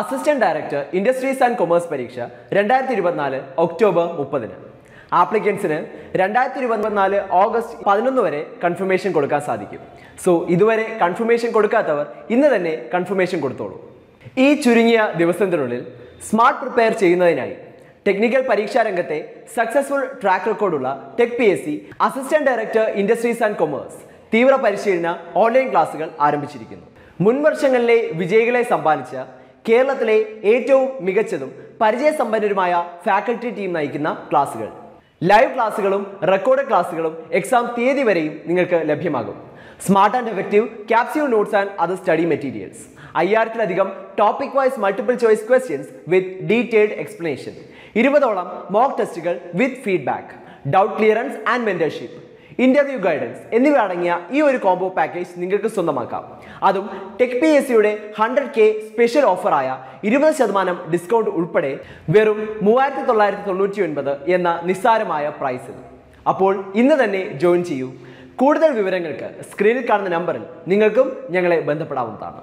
Assistant director industries and commerce പരീക്ഷ രണ്ടായിരത്തി ഇരുപത്തിനാല് ഒക്ടോബർ മുപ്പതിന്. ആപ്ലിക്കൻസിന് രണ്ടായിരത്തി ഇരുപത്തിനാല് ഓഗസ്റ്റ് പതിനൊന്ന് വരെ കൺഫർമേഷൻ കൊടുക്കാൻ സാധിക്കും. സോ ഇതുവരെ കൺഫർമേഷൻ കൊടുക്കാത്തവർ ഇന്ന് തന്നെ കൺഫർമേഷൻ കൊടുത്തോളൂ. ഈ ചുരുങ്ങിയ ദിവസത്തിനുള്ളിൽ സ്മാർട്ട് പ്രിപ്പയർ ചെയ്യുന്നതിനായി ടെക്നിക്കൽ പരീക്ഷാ രംഗത്തെ successful track റെക്കോർഡുള്ള tech P S C assistant director industries and commerce തീവ്ര പരിശീലന ഓൺലൈൻ ക്ലാസുകൾ ആരംഭിച്ചിരിക്കുന്നു. മുൻവർഷങ്ങളിലെ വിജയികളെ സമ്പാദിച്ച കേരളത്തിലെ ഏറ്റവും മികച്ചതും പരിചയസമ്പന്നരുമായ ഫാക്കൽറ്റി ടീം നയിക്കുന്ന ക്ലാസുകൾ ലൈവ് ക്ലാസുകളും റെക്കോർഡ് ക്ലാസുകളും എക്സാം തീയതി വരെയും നിങ്ങൾക്ക് ലഭ്യമാകും. Smart and effective capsule notes and other study materials അയ്യായിരത്തിലധികം topic wise multiple choice questions with detailed explanation ഇരുപതോളം മോക്ക് ടെസ്റ്റുകൾ with feedback doubt clearance and mentorship interview guidance എന്നിവ അടങ്ങിയ ഈ ഒരു കോംബോ പാക്കേജ് നിങ്ങൾക്ക് സ്വന്തമാക്കാം. അതും ടെക് പി എസ് സിയുടെ ഹൺഡ്രഡ് കെ സ്പെഷ്യൽ ഓഫറായ ഇരുപത് ശതമാനം ഡിസ്കൗണ്ട് ഉൾപ്പെടെ വെറും മൂവായിരത്തി തൊള്ളായിരത്തി തൊണ്ണൂറ്റി ഒൻപത് എന്ന നിസ്സാരമായ പ്രൈസിൽ അപ്പോൾ ഇന്ന് തന്നെ ജോയിൻ ചെയ്യൂ. കൂടുതൽ വിവരങ്ങൾക്ക് സ്ക്രീനിൽ കാണുന്ന നമ്പറിൽ നിങ്ങൾക്കും ഞങ്ങളെ ബന്ധപ്പെടാവുന്നതാണ്.